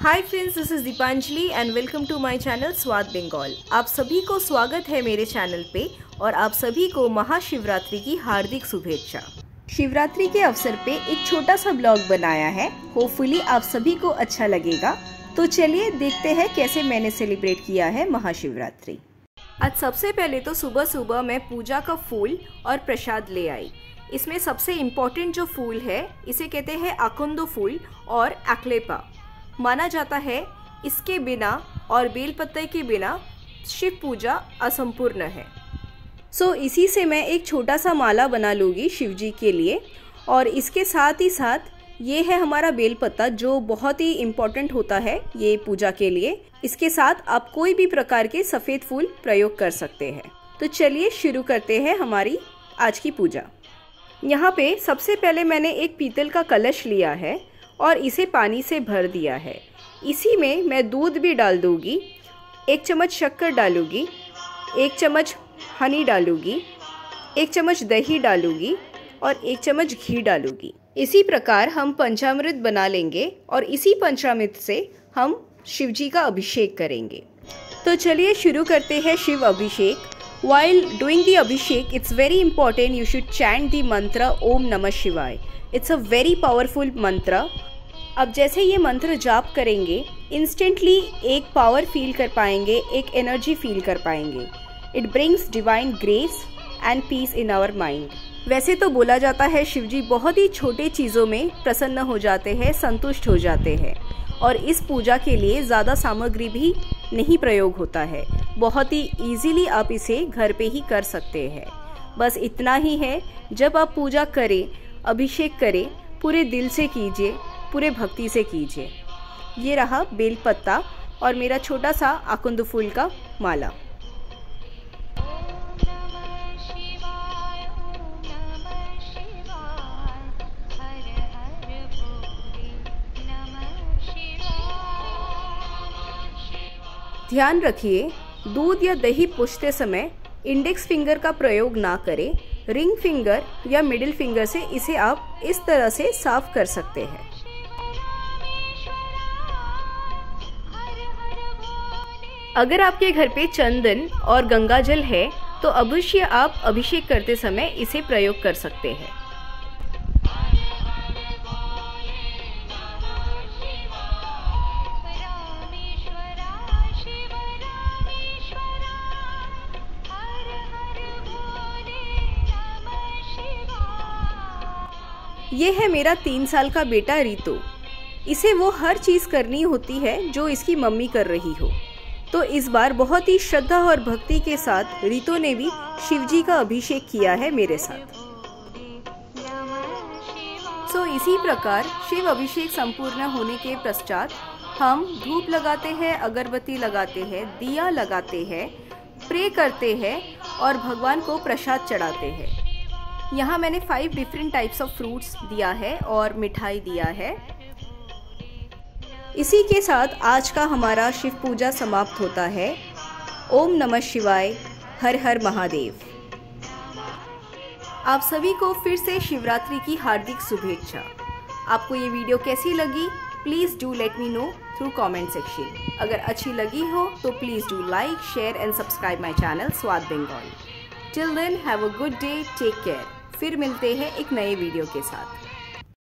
Hi friends this is Deepanjali and welcome to my channel Swad Bangal आप सभी को स्वागत है मेरे चैनल पे और आप सभी को महाशिवरात्रि की हार्दिक शुभेच्छा। शिवरात्रि के अवसर पे एक छोटा सा ब्लॉग बनाया है। होपफुली आप सभी को अच्छा लगेगा। तो चलिए देखते हैं कैसे मैंने सेलिब्रेट किया है महाशिवरात्रि। आज सबसे पहले तो सुबह सुबह मैं पूजा का फूल और प्रसाद ले आई। इसमें सबसे इम्पोर्टेंट जो फूल है, इसे कहते हैं आकुंदो फूल और एक्लेपा माना जाता है इसके बिना और बेलपत्ते के बिना शिव पूजा असंपूर्ण है। सो so, इसी से मैं एक छोटा सा माला बना लूँगी शिव जी के लिए और इसके साथ ही साथ ये है हमारा बेलपत्ता जो बहुत ही इम्पोर्टेंट होता है ये पूजा के लिए। इसके साथ आप कोई भी प्रकार के सफ़ेद फूल प्रयोग कर सकते हैं। तो चलिए शुरू करते हैं हमारी आज की पूजा। यहाँ पे सबसे पहले मैंने एक पीतल का कलश लिया है और इसे पानी से भर दिया है। इसी में मैं दूध भी डाल दूँगी, एक चम्मच शक्कर डालूँगी, एक चम्मच हनी डालूँगी, एक चम्मच दही डालूँगी और एक चम्मच घी डालूँगी। इसी प्रकार हम पंचामृत बना लेंगे और इसी पंचामृत से हम शिव जी का अभिषेक करेंगे। तो चलिए शुरू करते हैं शिव अभिषेक। While doing the abhishek it's very important you should chant the mantra Om namah शिवाय इट्स अ वेरी पावरफुल मंत्र अब जैसे ये मंत्र जाप करेंगे इंस्टेंटली एक पावर फील कर पाएँगे, एक एनर्जी फील कर पाएँगे। It brings divine grace and peace in our mind वैसे तो बोला जाता है, शिवजी बहुत ही छोटे चीज़ों में प्रसन्न हो जाते हैं, संतुष्ट हो जाते हैं। और इस पूजा के लिए ज़्यादा सामग्री भी नहीं प्रयोग होता है। बहुत ही इजीली आप इसे घर पे ही कर सकते हैं। बस इतना ही है, जब आप पूजा करें अभिषेक करें, पूरे दिल से कीजिए, पूरे भक्ति से कीजिए। ये रहा बेलपत्ता और मेरा छोटा सा आकुंद फूल का माला। ध्यान रखिए, दूध या दही पूछते समय इंडेक्स फिंगर का प्रयोग ना करें। रिंग फिंगर या मिडिल फिंगर से इसे आप इस तरह से साफ़ कर सकते हैं। अगर आपके घर पे चंदन और गंगाजल है तो अवश्य आप अभिषेक करते समय इसे प्रयोग कर सकते हैं। ये है मेरा तीन साल का बेटा रितो। इसे वो हर चीज़ करनी होती है जो इसकी मम्मी कर रही हो। तो इस बार बहुत ही श्रद्धा और भक्ति के साथ रितो ने भी शिवजी का अभिषेक किया है मेरे साथ। सो इसी प्रकार शिव अभिषेक संपूर्ण होने के पश्चात हम धूप लगाते हैं, अगरबत्ती लगाते हैं, दिया लगाते हैं, प्रे करते हैं और भगवान को प्रसाद चढ़ाते हैं। यहाँ मैंने five different types of fruits दिया है और मिठाई दिया है। इसी के साथ आज का हमारा शिव पूजा समाप्त होता है। ओम नमः शिवाय, हर हर महादेव। आप सभी को फिर से शिवरात्रि की हार्दिक शुभेच्छा। आपको ये वीडियो कैसी लगी? Please do let me know through comment section अगर अच्छी लगी हो तो please do like share and subscribe my channel Swad Bangal till then have a good day take care फिर मिलते हैं एक नए वीडियो के साथ।